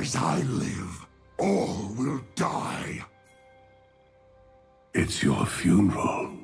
As I live, all will die. It's your funeral.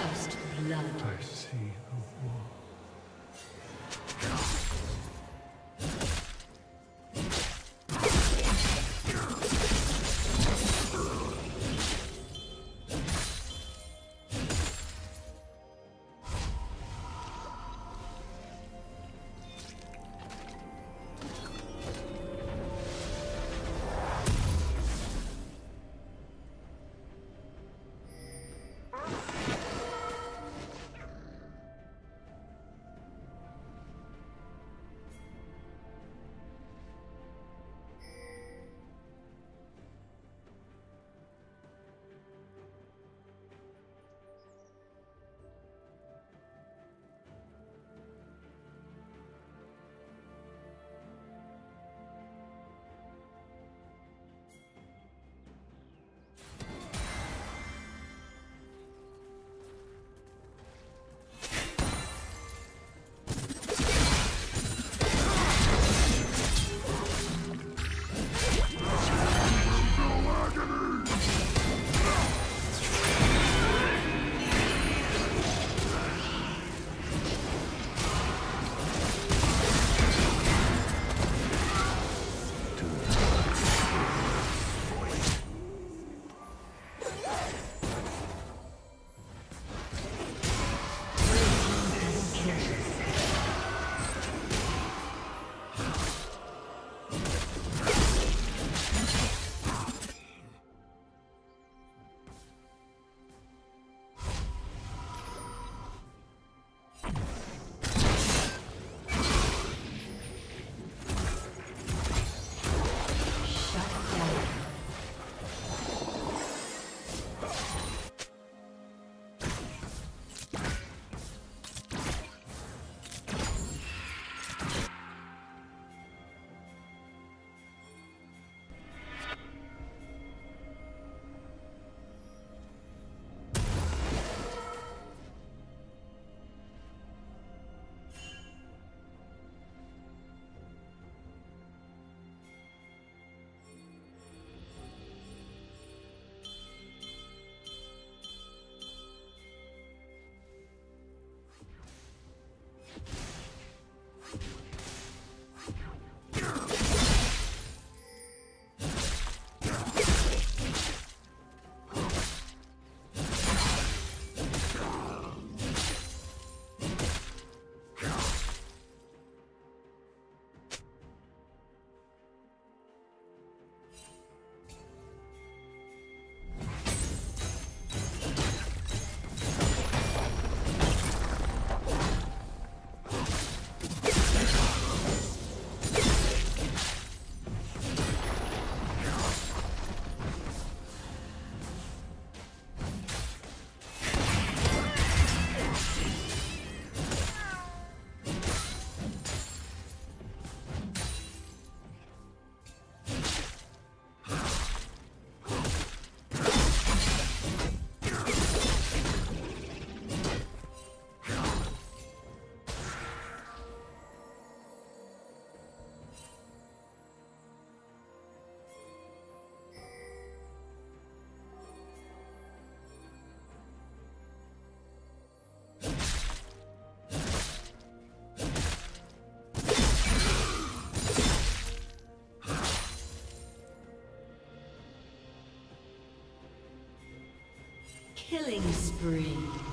First blood. I see oh, the war. Killing spree.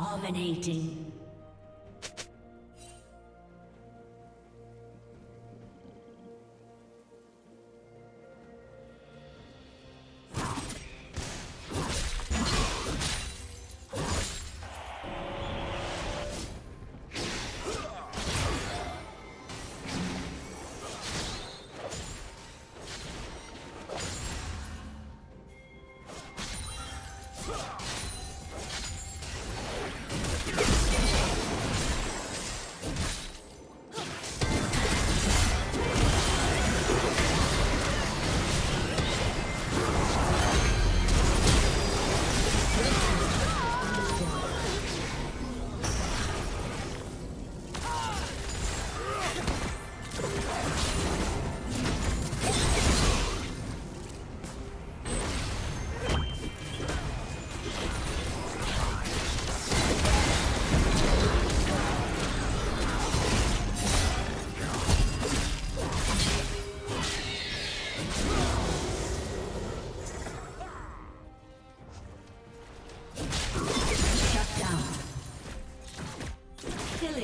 Dominating.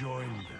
Join them.